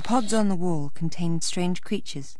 The pods on the wall contained strange creatures.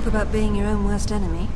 Talk about being your own worst enemy.